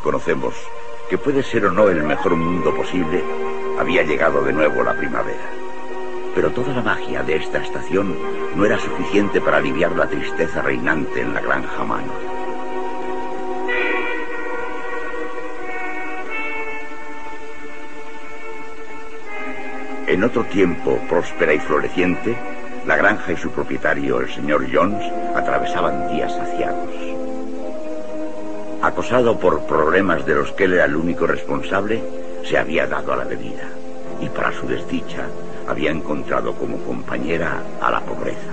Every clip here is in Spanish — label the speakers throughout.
Speaker 1: conocemos, que puede ser o no el mejor mundo posible, había llegado de nuevo la primavera. Pero toda la magia de esta estación no era suficiente para aliviar la tristeza reinante en la granja Manor. En otro tiempo próspera y floreciente, la granja y su propietario, el señor Jones, atravesaban días saciados. Acosado por problemas de los que él era el único responsable, se había dado a la bebida y para su desdicha había encontrado como compañera a la pobreza.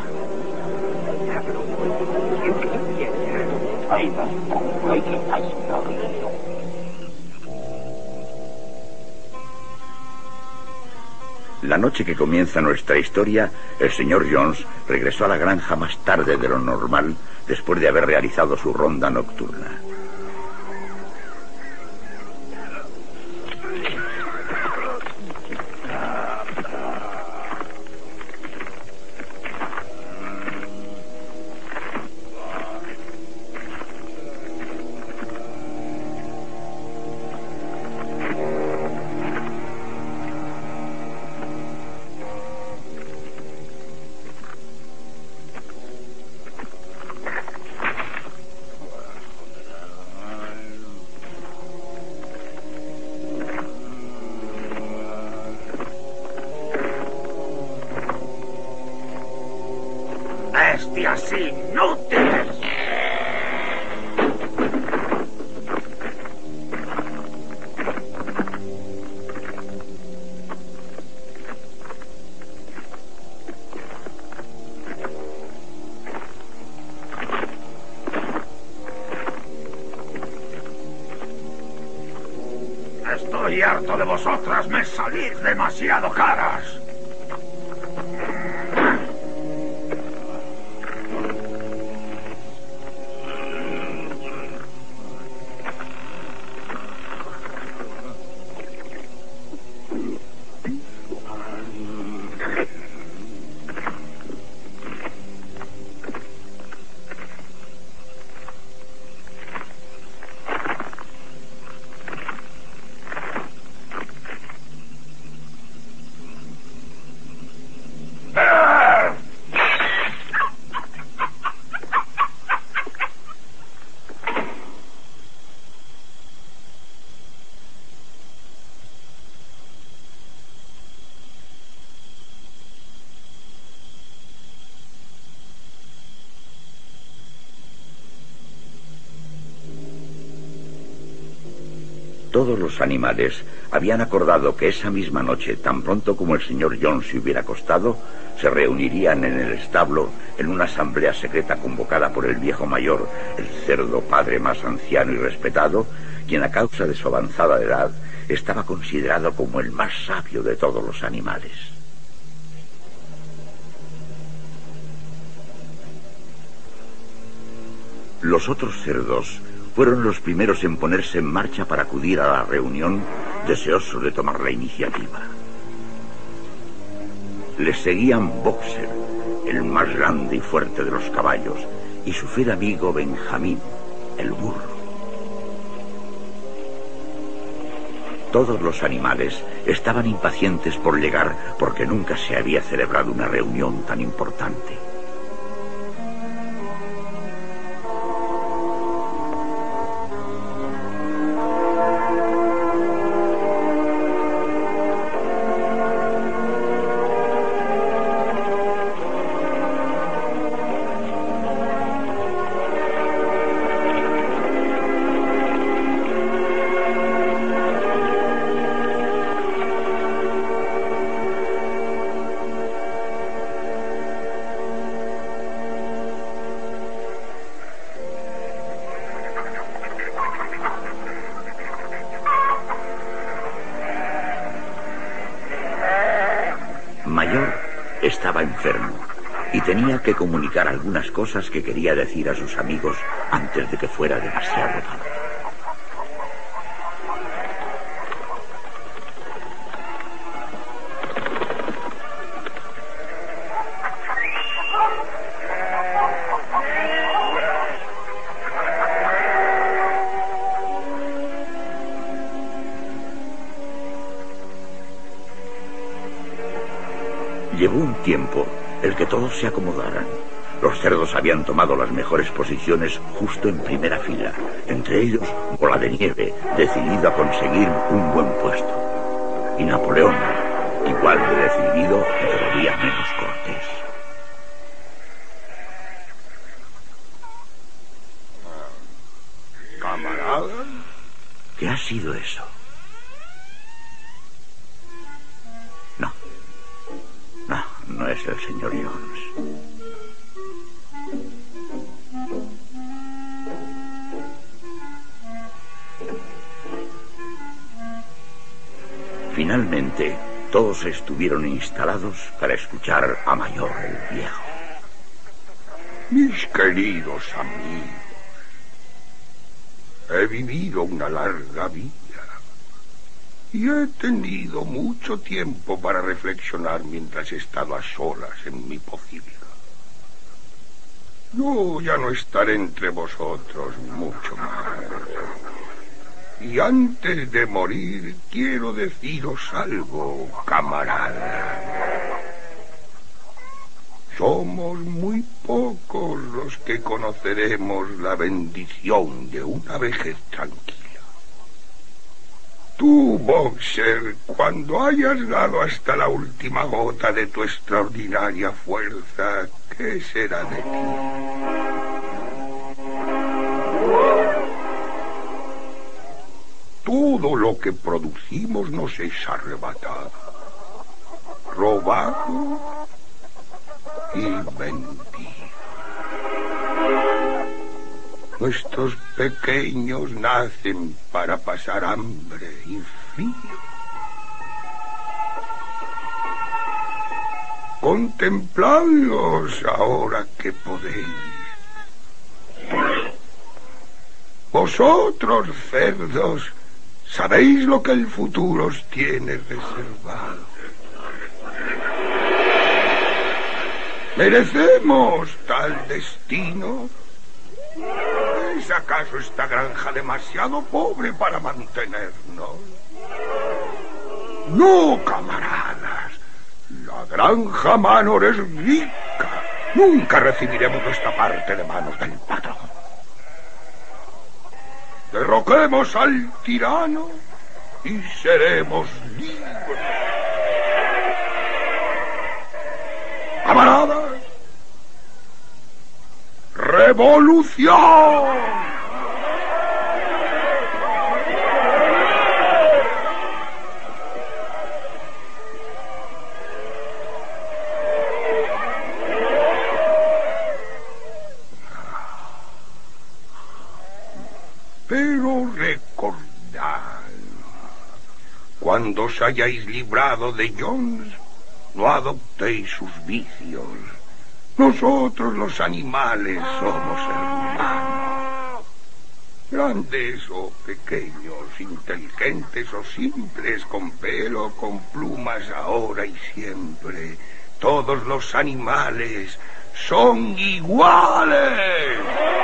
Speaker 1: La noche que comienza nuestra historia, el señor Jones regresó a la granja más tarde de lo normal después de haber realizado su ronda nocturna.
Speaker 2: Bestias inútiles. Estoy harto de vosotras, me salís demasiado caras.
Speaker 1: Todos animales habían acordado que esa misma noche, tan pronto como el señor John se hubiera acostado, se reunirían en el establo en una asamblea secreta convocada por el viejo mayor, el cerdo padre más anciano y respetado, quien a causa de su avanzada edad estaba considerado como el más sabio de todos los animales. Los otros cerdos fueron los primeros en ponerse en marcha para acudir a la reunión, deseosos de tomar la iniciativa. Les seguían Boxer, el más grande y fuerte de los caballos, y su fiel amigo Benjamín, el burro. Todos los animales estaban impacientes por llegar porque nunca se había celebrado una reunión tan importante. Comunicar algunas cosas que quería decir a sus amigos antes de que fuera demasiado tarde. Todos se acomodaran. Los cerdos habían tomado las mejores posiciones justo en primera fila, entre ellos Bola de Nieve, decidido a conseguir un buen puesto. Y Napoleón, igual de decidido, todavía menos cortés. Finalmente, todos estuvieron instalados para escuchar a Mayor el Viejo.
Speaker 2: Mis queridos amigos, he vivido una larga vida y he tenido mucho tiempo para reflexionar mientras he estado a solas en mi pocilga. Yo ya no estaré entre vosotros mucho más. Y antes de morir quiero deciros algo, camarada. Somos muy pocos los que conoceremos la bendición de una vejez tranquila. Tú, Boxer, cuando hayas dado hasta la última gota de tu extraordinaria fuerza, ¿qué será de ti? Todo lo que producimos nos es arrebatado, robado y vendido. Nuestros pequeños nacen para pasar hambre y frío. Contempladlos ahora que podéis. Vosotros, cerdos, sabéis lo que el futuro os tiene reservado. ¿Merecemos tal destino? ¿Es acaso esta granja demasiado pobre para mantenernos? No, camaradas. La granja Manor es rica. Nunca recibiremos nuestra parte de manos del patrón. Derroquemos al tirano y seremos libres. Camaradas, revolución. Pero recordad, os hayáis librado de Jones, no adoptéis sus vicios. Nosotros los animales somos hermanos. Grandes o pequeños, inteligentes o simples, con pelo, con plumas ahora y siempre. Todos los animales son iguales.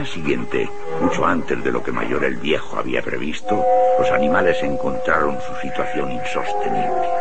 Speaker 1: Mañana siguiente, mucho antes de lo que Mayor el Viejo había previsto, los animales encontraron su situación insostenible.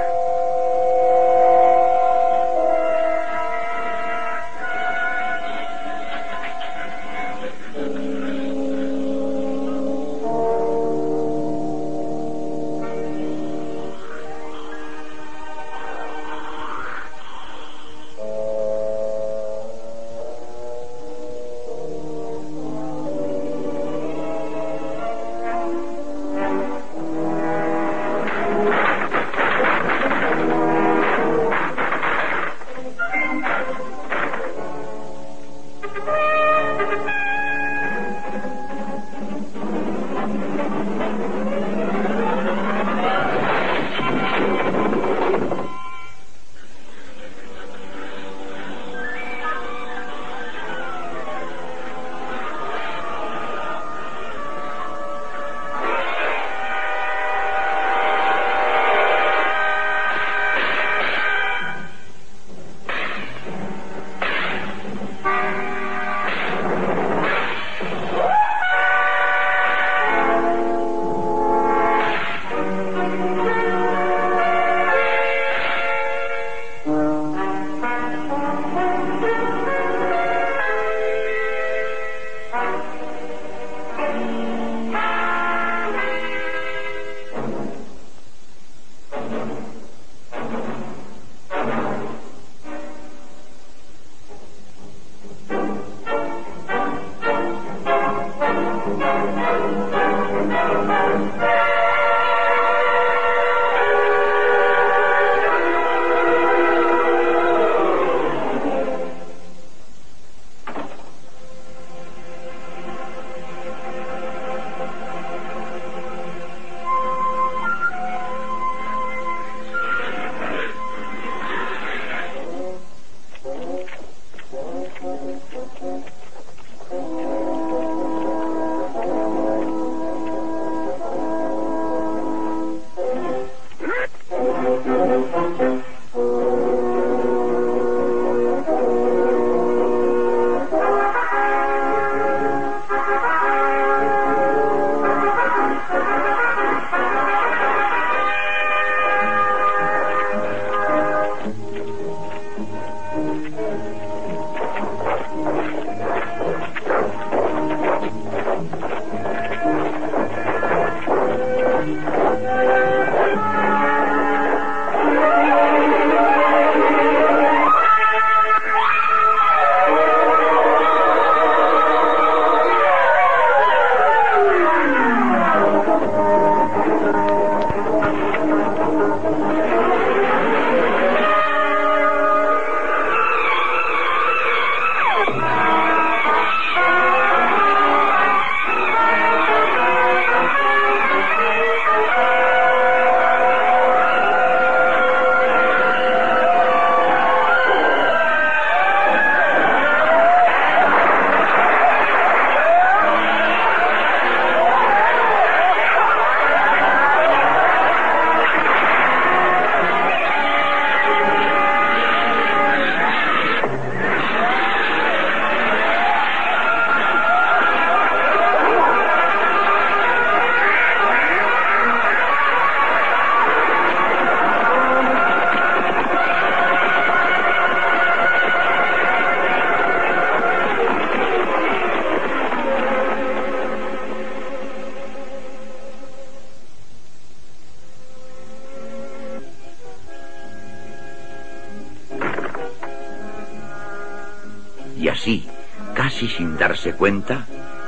Speaker 1: Cuenta,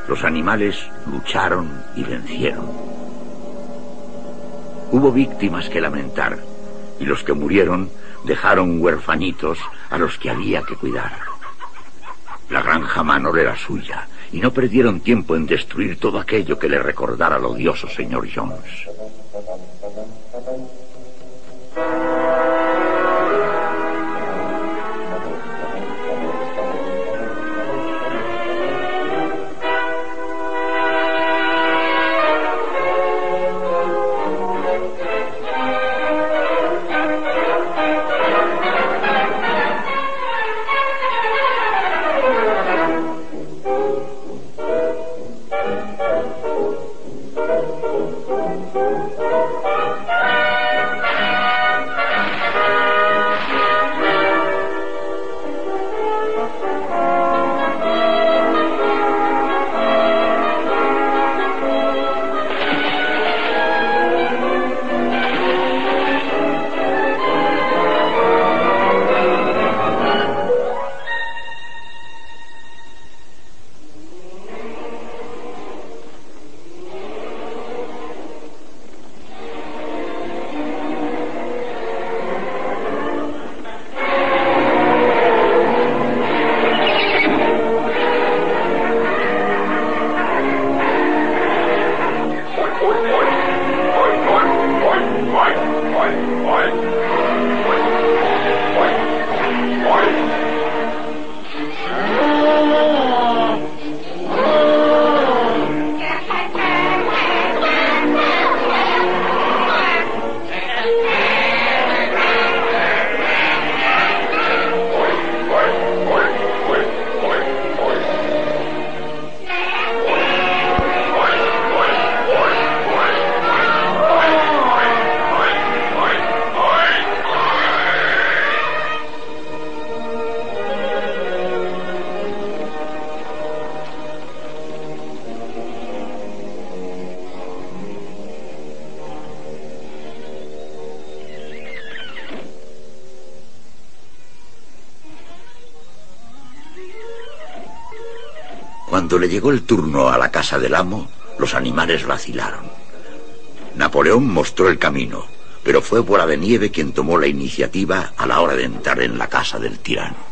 Speaker 1: los animales lucharon y vencieron. Hubo víctimas que lamentar y los que murieron dejaron huerfanitos a los que había que cuidar. La granja Manor era suya y no perdieron tiempo en destruir todo aquello que le recordara al odioso señor Jones. Llegó el turno a la casa del amo, los animales vacilaron. Napoleón mostró el camino, pero fue Bola de Nieve quien tomó la iniciativa a la hora de entrar en la casa del tirano.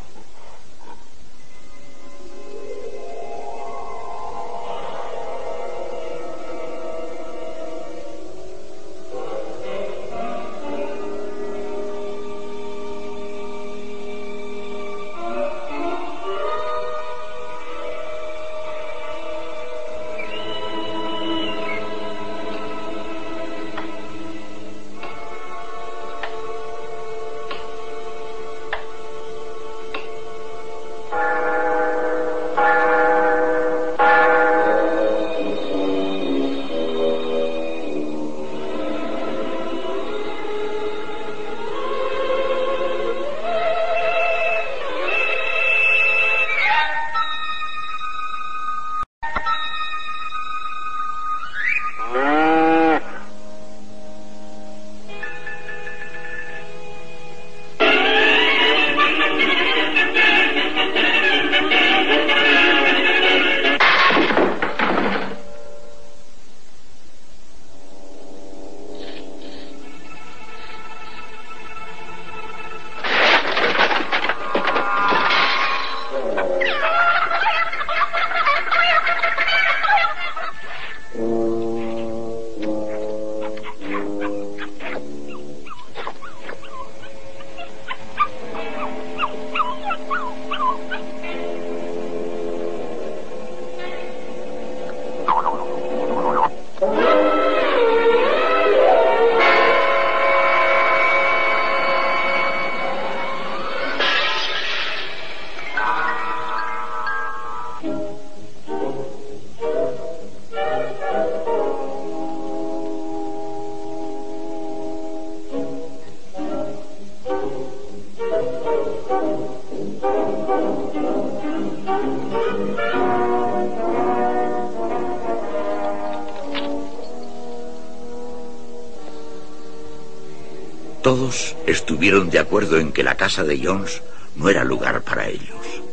Speaker 1: Casa de Jones no era lugar para ellos.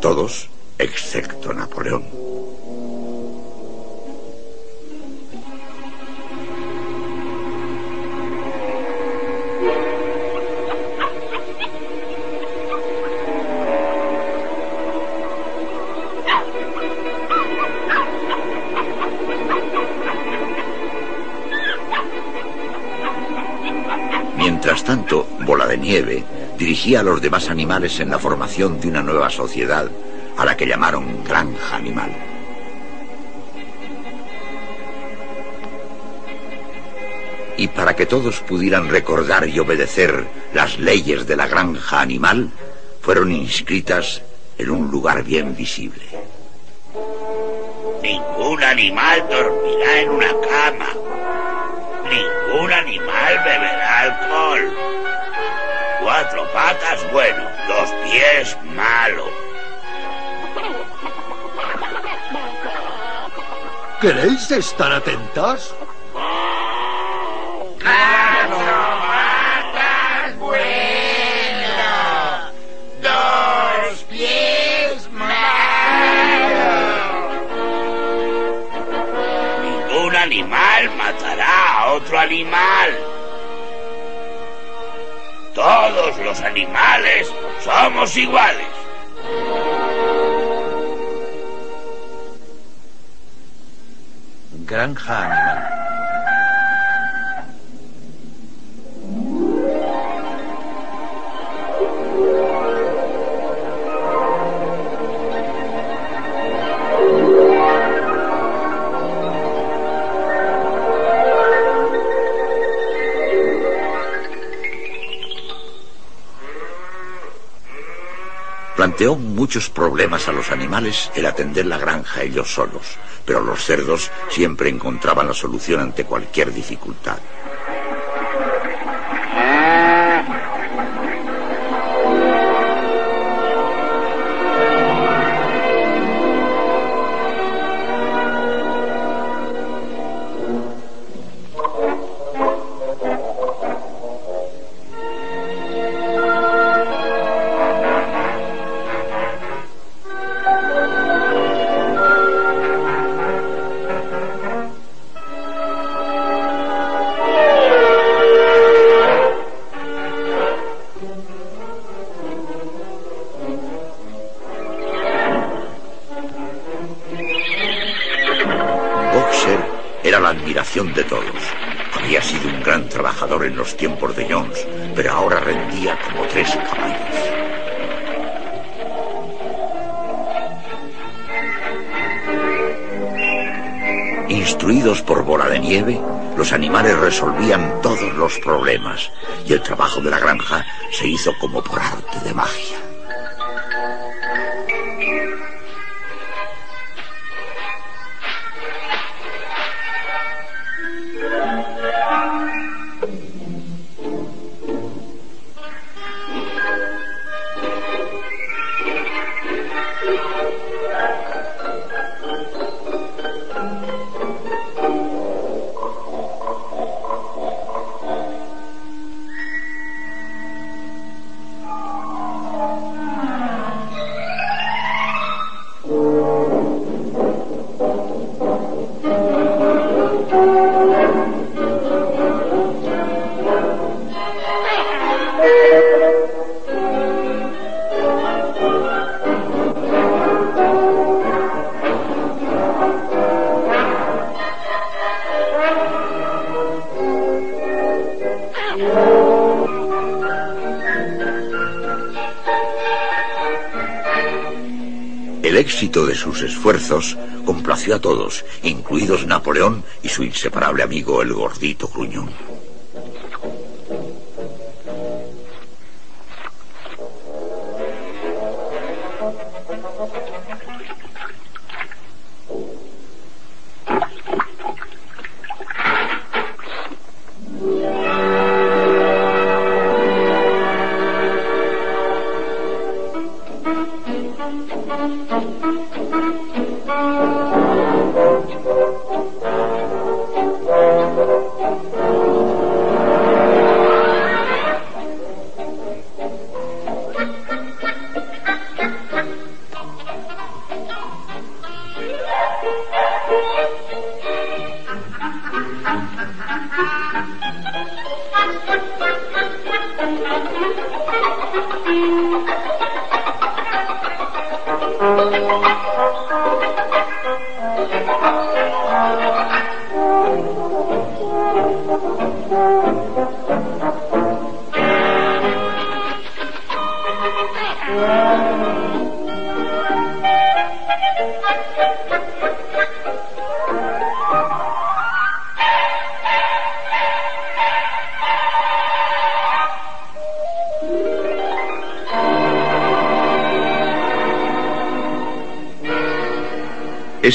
Speaker 1: Todos, excepto Napoleón. Mientras tanto, Bola de Nieve dirigía a los demás animales en la formación de una nueva sociedad a la que llamaron Granja Animal. Y para que todos pudieran recordar y obedecer las leyes de la granja animal, fueron inscritas en un lugar bien visible.
Speaker 3: Ningún animal dormirá en una cama. Ningún animal beberá alcohol. Cuatro patas, bueno. Dos pies, malo.
Speaker 4: ¿Queréis estar atentas?
Speaker 3: Cuatro patas, bueno. Dos pies, malo. Ningún animal matará a otro animal. Todos los animales somos iguales.
Speaker 5: Granja Animal.
Speaker 1: Planteó muchos problemas a los animales el atender la granja ellos solos, pero los cerdos siempre encontraban la solución ante cualquier dificultad. En los tiempos de Jones, pero ahora rendía como tres caballos. Instruidos por Bola de Nieve, los animales resolvían todos los problemas y el trabajo de la granja se hizo como por arte de magia. Sus esfuerzos complació a todos, incluidos Napoleón y su inseparable amigo el gordito gruñón. Thank you.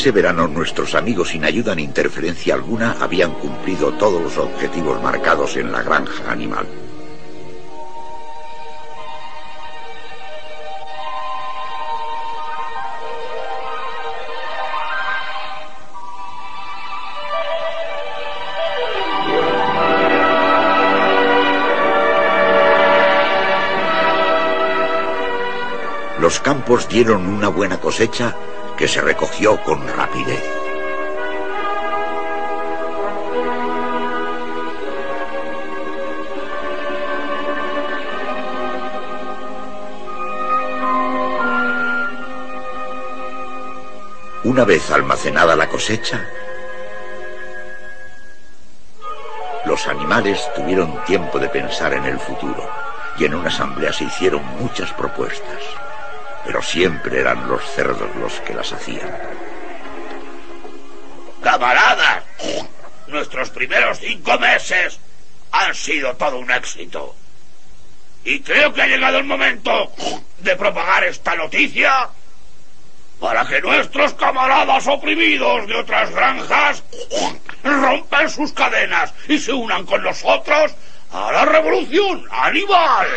Speaker 1: Ese verano nuestros amigos sin ayuda ni interferencia alguna habían cumplido todos los objetivos marcados en la granja animal. Los campos dieron una buena cosecha que se recogió con rapidez. Una vez almacenada la cosecha, los animales tuvieron tiempo de pensar en el futuro y en una asamblea se hicieron muchas propuestas pero siempre eran los cerdos los que las hacían.
Speaker 3: Camaradas, nuestros primeros cinco meses han sido todo un éxito. Y creo que ha llegado el momento de propagar esta noticia para que nuestros camaradas oprimidos de otras granjas rompan sus cadenas y se unan con nosotros a la revolución animal.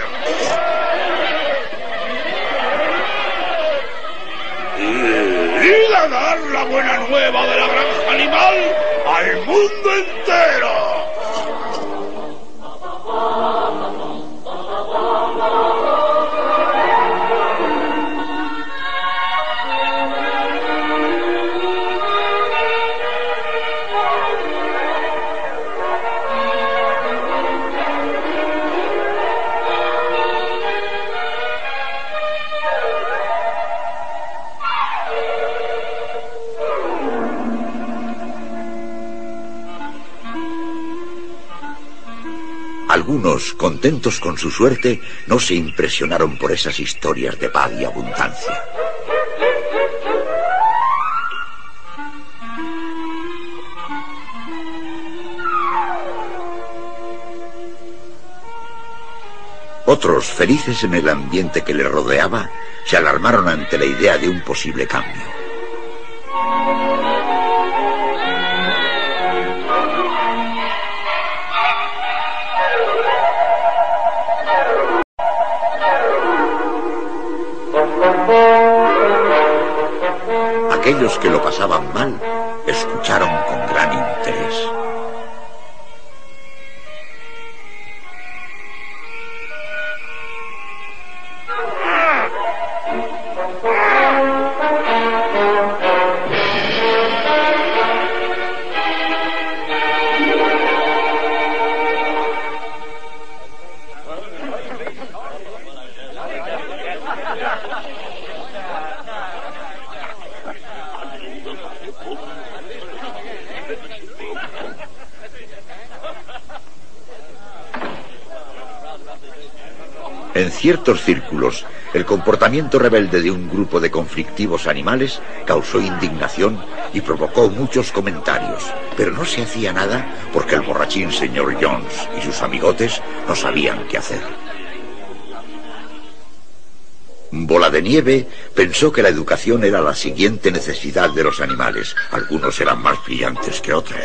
Speaker 3: Y dar la buena nueva de la granja animal al mundo entero.
Speaker 1: Algunos, contentos con su suerte, no se impresionaron por esas historias de paz y abundancia. Otros, felices en el ambiente que les rodeaba, se alarmaron ante la idea de un posible cambio. Aquellos que lo pasaban mal escucharon En ciertos círculos, el comportamiento rebelde de un grupo de conflictivos animales causó indignación y provocó muchos comentarios, pero no se hacía nada porque el borrachín señor Jones y sus amigotes no sabían qué hacer. Bola de Nieve pensó que la educación era la siguiente necesidad de los animales. Algunos eran más brillantes que otros.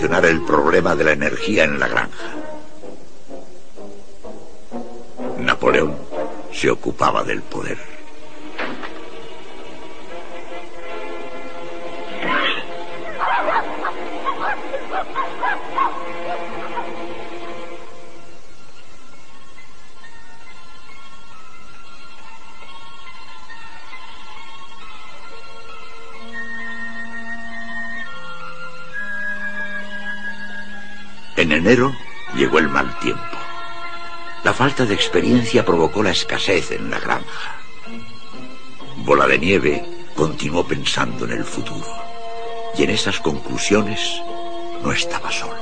Speaker 1: El problema de la energía en la granja. En enero llegó el mal tiempo. La falta de experiencia provocó la escasez en la granja. Bola de Nieve continuó pensando en el futuro. Y en esas conclusiones no estaba solo.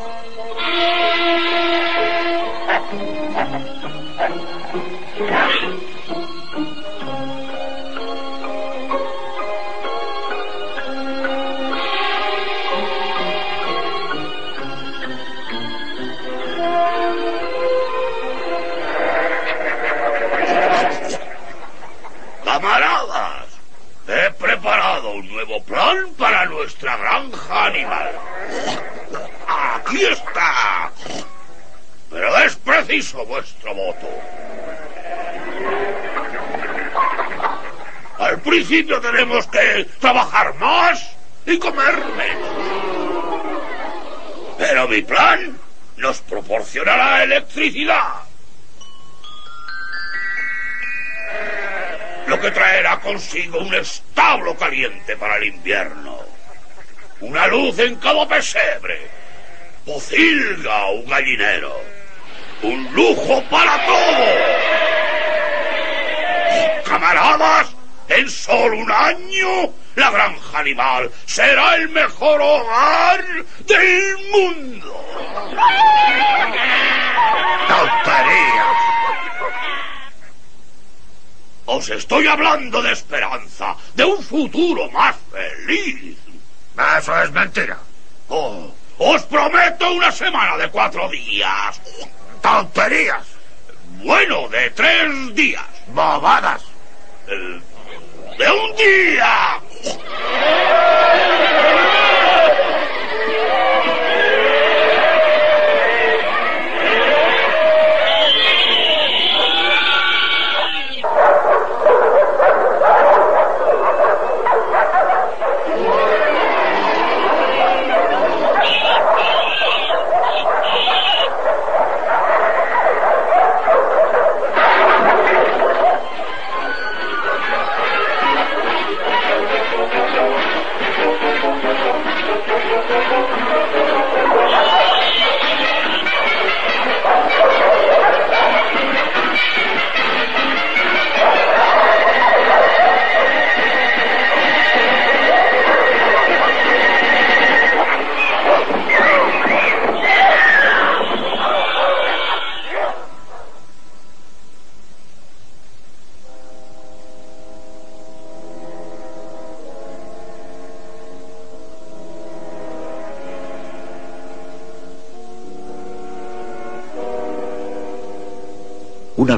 Speaker 3: Un nuevo plan para nuestra granja animal. Aquí está. Pero es preciso vuestro voto. Al principio tenemos que trabajar más y comer menos. Pero mi plan nos proporcionará electricidad. Lo que traerá consigo un establo caliente para el invierno, una luz en cada pesebre, pocilga o un gallinero, un lujo para todos. Camaradas, en solo un año, la granja animal será el mejor hogar del mundo.
Speaker 2: ¡Tonterías!
Speaker 3: Os estoy hablando de esperanza, de un futuro más feliz.
Speaker 2: Eso es mentira.
Speaker 3: Oh, Os prometo una semana de cuatro días.
Speaker 4: ¡Tonterías!
Speaker 3: Bueno, de tres días.
Speaker 4: ¡Bobadas!
Speaker 3: Eh, de un día.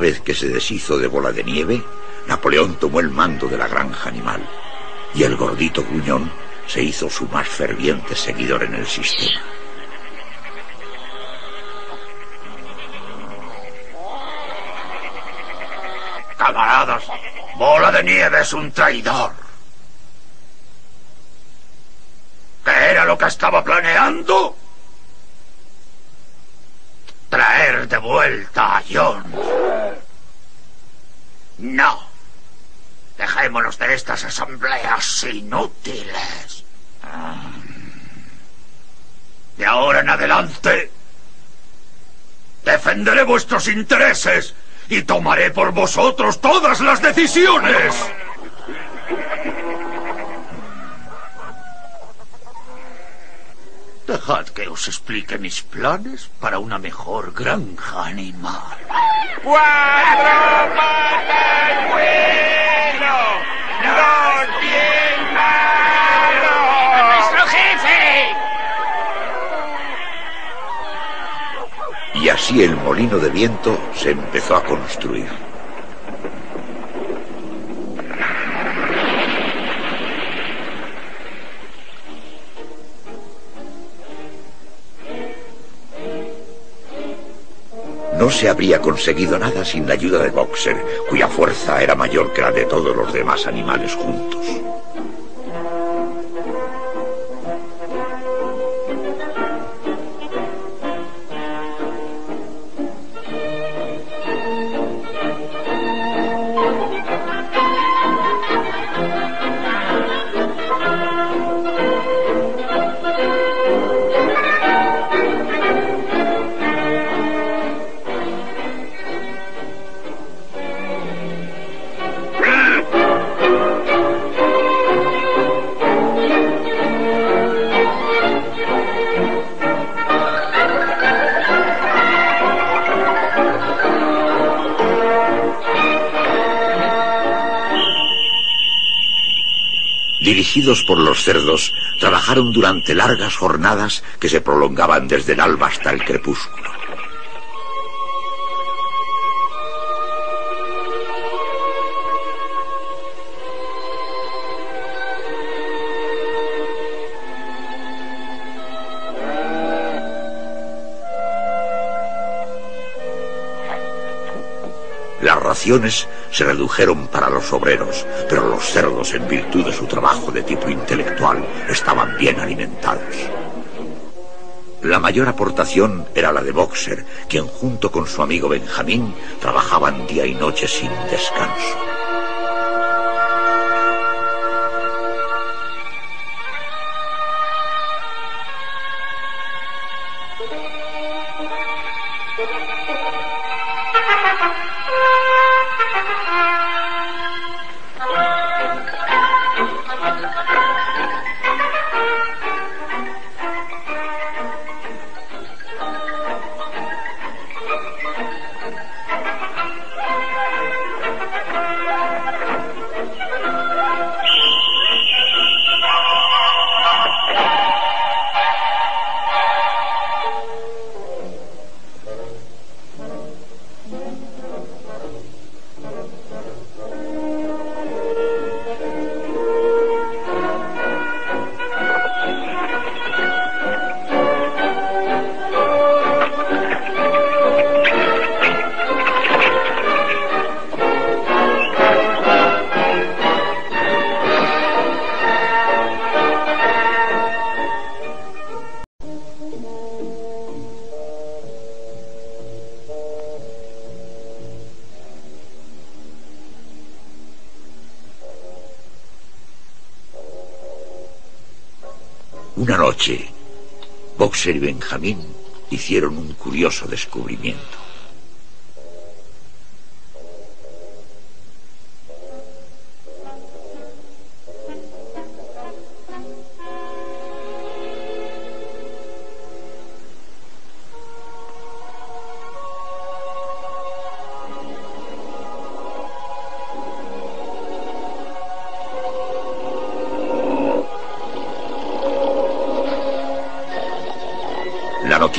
Speaker 1: Vez que se deshizo de bola de nieve, Napoleón tomó el mando de la granja animal y el gordito gruñón se hizo su más ferviente seguidor en el sistema.
Speaker 4: Camaradas, Bola de Nieve es un traidor. ¿Qué era lo que estaba planeando? Traer de vuelta a Jones. No. Asambleas inútiles. De ahora en adelante, defenderé vuestros intereses y tomaré por vosotros todas las decisiones. Dejad que os explique mis planes para una mejor granja animal.
Speaker 5: ¡Cuatro patas
Speaker 1: Y así el molino de viento se empezó a construir. No se habría conseguido nada sin la ayuda de Boxer, cuya fuerza era mayor que la de todos los demás animales juntos. Por los cerdos, trabajaron durante largas jornadas que se prolongaban desde el alba hasta el crepúsculo. Se redujeron para los obreros, pero los cerdos, en virtud de su trabajo de tipo intelectual, estaban bien alimentados. La mayor aportación era la de Boxer, quien junto con su amigo Benjamín trabajaban día y noche sin descanso. Noche, Boxer y Benjamín hicieron un curioso descubrimiento.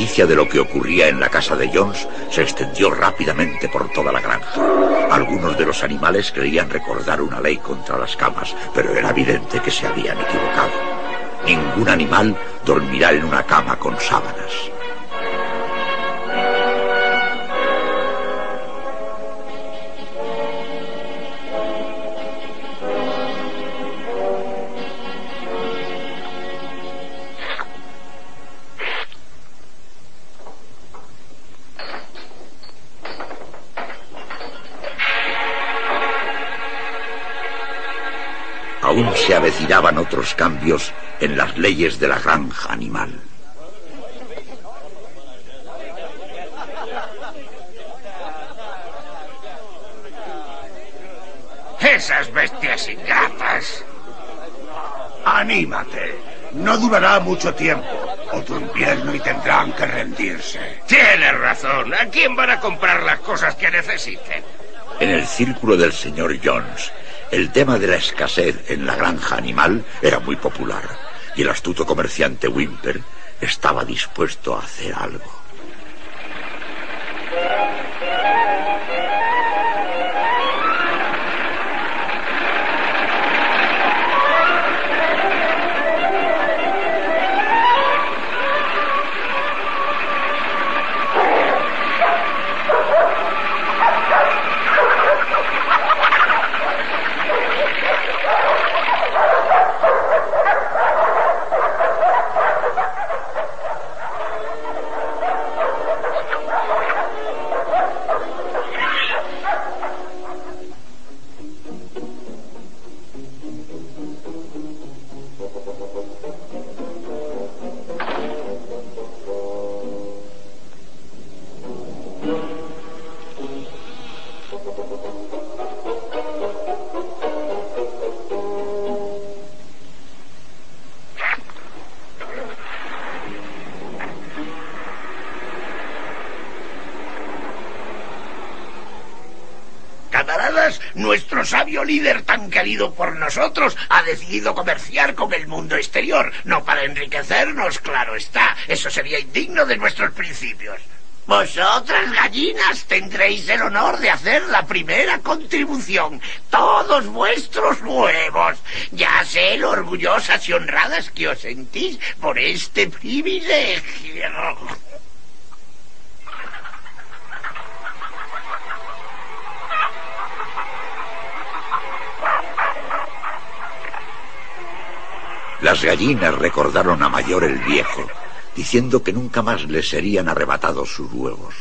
Speaker 1: Noticia de lo que ocurría en la casa de Jones se extendió rápidamente por toda la granja. Algunos de los animales creían recordar una ley contra las camas, pero era evidente que se habían equivocado. Ningún animal dormirá en una cama con sábanas. Aún se avecinaban otros cambios en las leyes de la granja animal.
Speaker 6: Esas bestias ingratas.
Speaker 7: Anímate. No durará mucho tiempo. Otro invierno y tendrán que rendirse.
Speaker 6: Tienes razón. ¿A quién van a comprar las cosas que necesiten?
Speaker 1: En el círculo del señor Jones, el tema de la escasez en la granja animal era muy popular y el astuto comerciante Wimper estaba dispuesto a hacer algo.
Speaker 5: Querido por nosotros ha decidido comerciar con el mundo exterior, no para enriquecernos, claro está. Eso sería indigno de nuestros principios. Vosotras, gallinas, tendréis el honor de hacer la primera contribución. Todos vuestros huevos. Ya sé lo orgullosas y honradas que os sentís por este privilegio.
Speaker 1: Las gallinas recordaron a Mayor el Viejo, diciendo que nunca más les serían arrebatados sus huevos.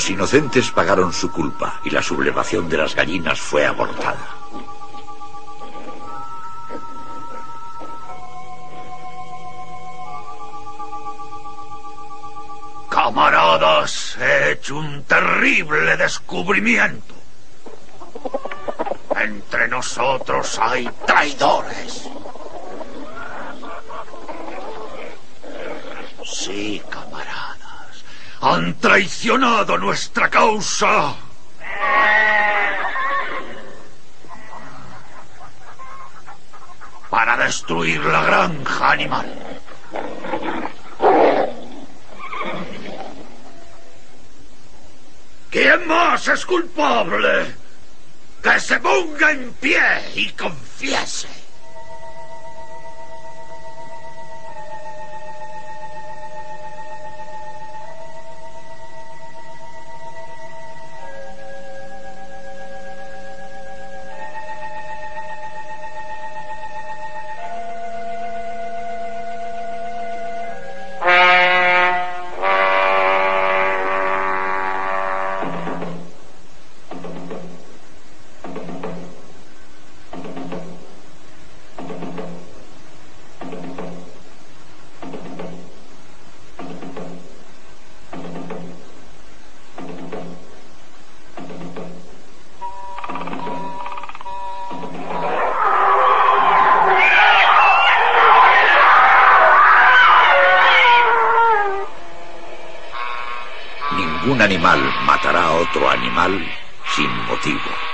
Speaker 1: Los inocentes pagaron su culpa y la sublevación de las gallinas fue abortada.
Speaker 4: Camaradas, he hecho un terrible descubrimiento. Entre nosotros hay traidores. Sí, camaradas, han traicionado nuestra causa. Para destruir la granja animal. ¿Quién más es culpable? Que se ponga en pie y confiese.
Speaker 1: Animal matará a otro animal sin motivo.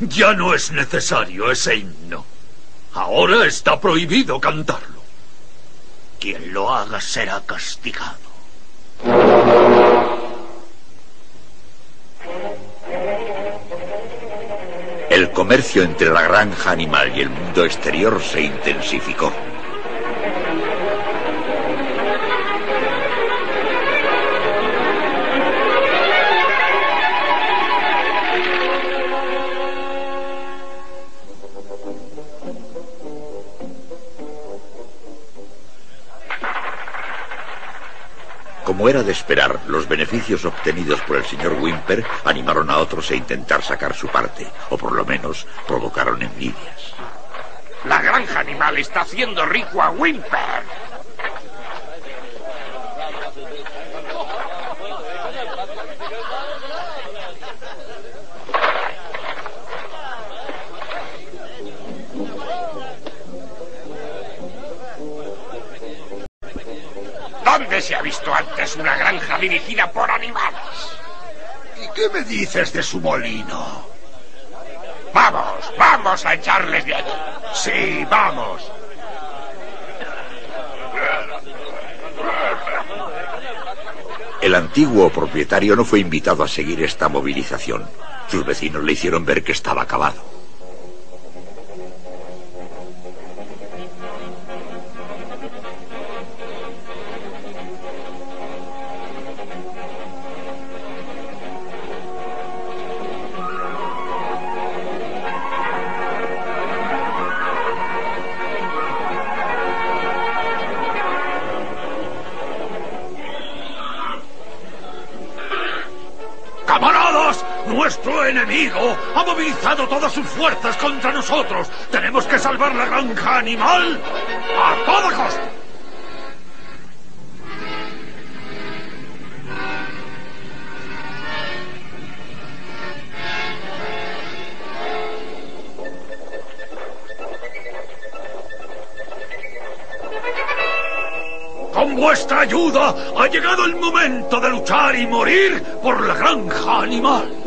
Speaker 4: Ya no es necesario ese himno. Ahora está prohibido cantarlo. Quien lo haga será castigado.
Speaker 1: El comercio entre la granja animal y el mundo exterior se intensificó. De esperar, los beneficios obtenidos por el señor Wimper animaron a otros a intentar sacar su parte, o por lo menos provocaron envidias.
Speaker 5: La granja animal está haciendo rico a Wimper. ¿Dónde se ha visto antes una granja dirigida por animales?
Speaker 4: ¿Y qué me dices de su molino?
Speaker 5: Vamos, vamos a echarles de allí.
Speaker 4: Sí, vamos.
Speaker 1: El antiguo propietario no fue invitado a seguir esta movilización. Sus vecinos le hicieron ver que estaba acabado.
Speaker 4: Movilizado todas sus fuerzas contra nosotros. Tenemos que salvar la granja animal a toda costa. Con vuestra ayuda ha llegado el momento de luchar y morir por la granja animal.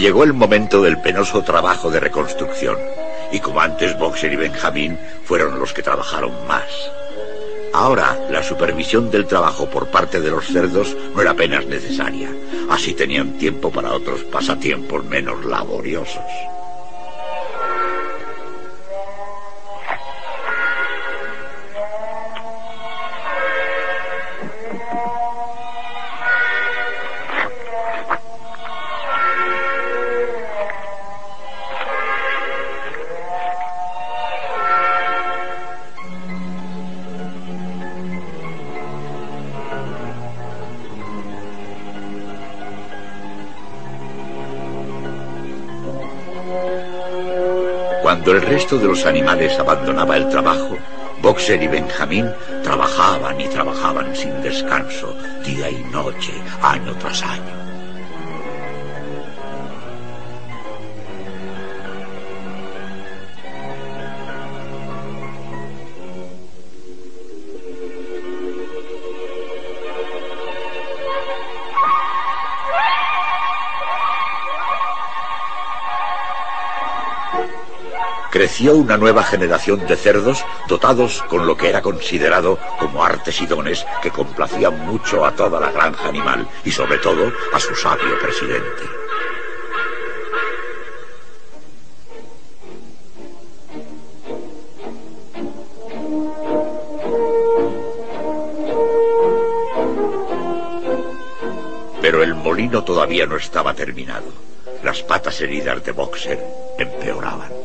Speaker 1: Llegó el momento del penoso trabajo de reconstrucción. Y como antes Boxer y Benjamín fueron los que trabajaron más. Ahora, la supervisión del trabajo por parte de los cerdos no era apenas necesaria. Así tenían tiempo para otros pasatiempos menos laboriosos. Cuando el resto de los animales abandonaba el trabajo, Boxer y Benjamín trabajaban y trabajaban sin descanso, día y noche, año tras año. Creció una nueva generación de cerdos dotados con lo que era considerado como artes y dones que complacían mucho a toda la granja animal y sobre todo a su sabio presidente. Pero el molino todavía no estaba terminado. Las patas heridas de Boxer empeoraban.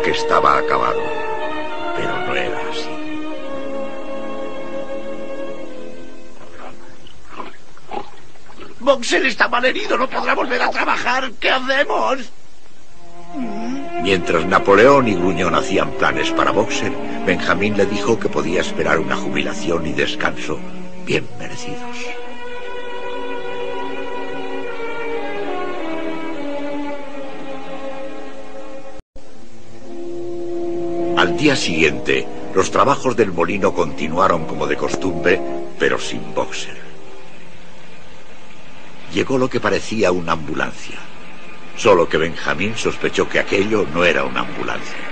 Speaker 1: Que estaba acabado, pero no era así.
Speaker 3: Boxer está malherido, no podrá volver a trabajar. ¿Qué hacemos?
Speaker 1: Mientras Napoleón y Gruñón hacían planes para Boxer, Benjamín le dijo que podía esperar una jubilación y descanso bien merecidos. Día siguiente, los trabajos del molino continuaron como de costumbre, pero sin boxer. Llegó lo que parecía una ambulancia, solo que Benjamín sospechó que aquello no era una ambulancia.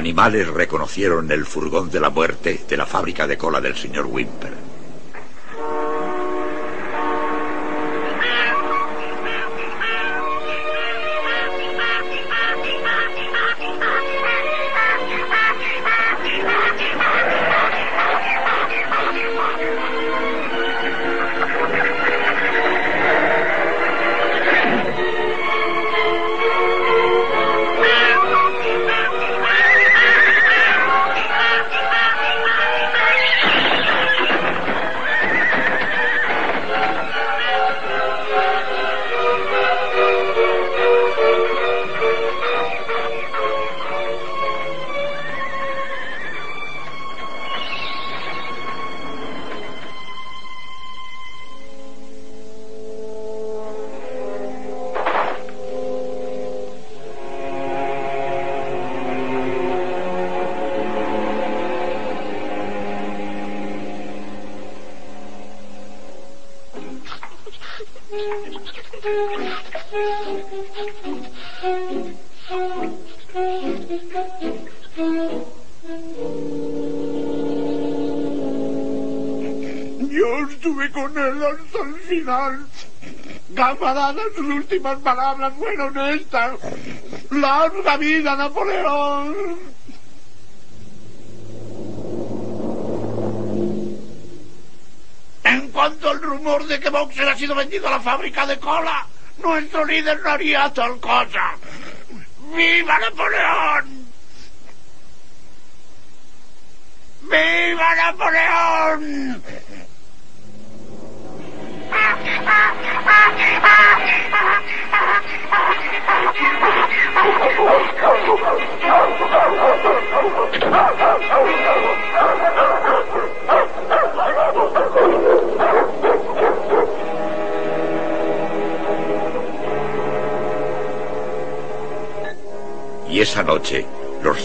Speaker 1: Animales reconocieron el furgón de la muerte de la fábrica de cola del señor Wimper.
Speaker 5: Sus últimas palabras fueron estas. ¡Larga vida, Napoleón! En cuanto al rumor de que Boxer ha sido vendido a la fábrica de cola, nuestro líder no haría tal cosa. ¡Viva Napoleón!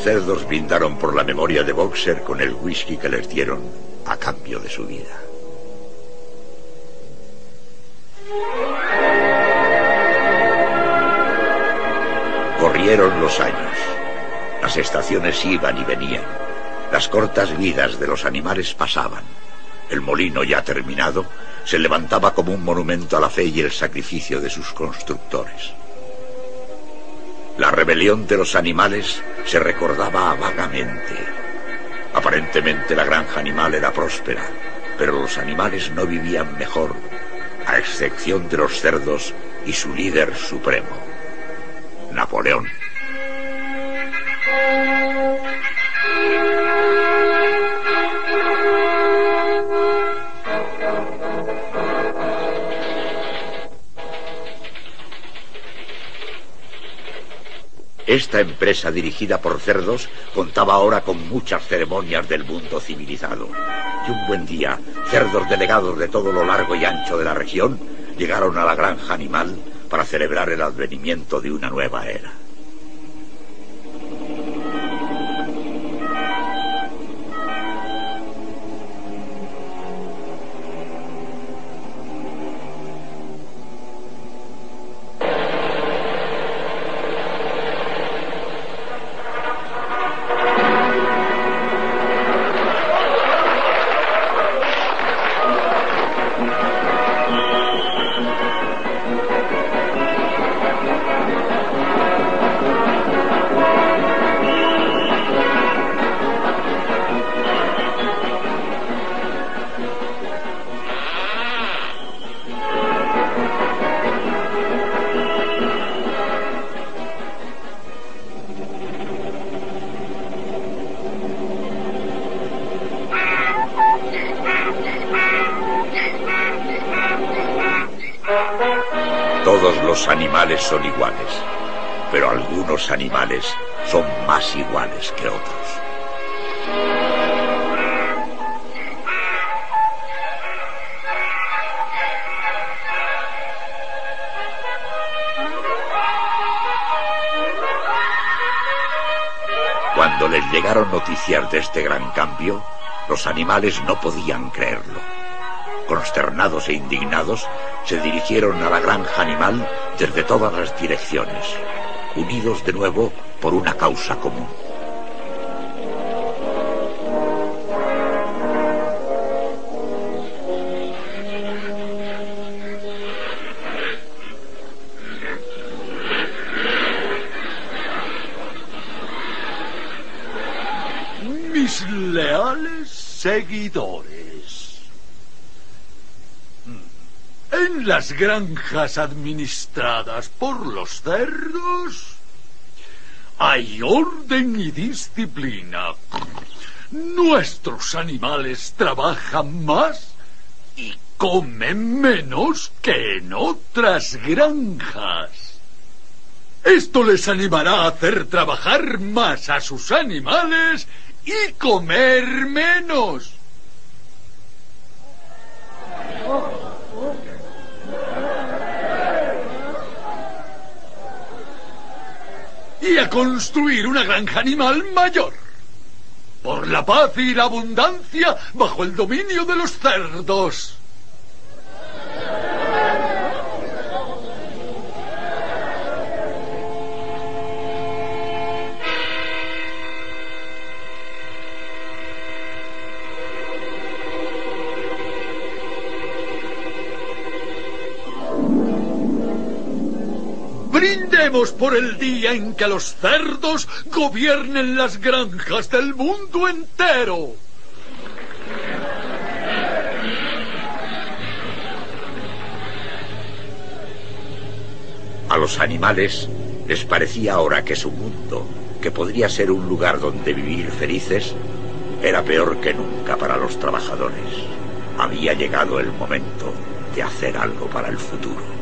Speaker 1: Cerdos brindaron por la memoria de Boxer con el whisky que les dieron a cambio de su vida. Corrieron los años. Las estaciones iban y venían. Las cortas vidas de los animales pasaban. El molino ya terminado se levantaba como un monumento a la fe y el sacrificio de sus constructores. La rebelión de los animales se recordaba vagamente. Aparentemente la granja animal era próspera, pero los animales no vivían mejor, a excepción de los cerdos y su líder supremo, Napoleón. Esta empresa dirigida por cerdos contaba ahora con muchas ceremonias del mundo civilizado. Y un buen día, cerdos delegados de todo lo largo y ancho de la región llegaron a la granja animal para celebrar el advenimiento de una nueva era. Son más iguales que otros. Cuando les llegaron noticias de este gran cambio, los animales no podían creerlo. Consternados e indignados, se dirigieron a la granja animal desde todas las direcciones, unidos de nuevo por una causa común.
Speaker 4: Mis leales seguidores. Las granjas administradas por los cerdos hay orden y disciplina. Nuestros animales trabajan más y comen menos que en otras granjas. Esto les animará a hacer trabajar más a sus animales y comer menos. Y a construir una granja animal mayor. Por la paz y la abundancia bajo el dominio de los cerdos. Por el día en que los cerdos gobiernen las granjas del mundo entero.
Speaker 1: A los animales les parecía ahora que su mundo, que podría ser un lugar donde vivir felices, era peor que nunca para los trabajadores. Había llegado el momento de hacer algo para el futuro.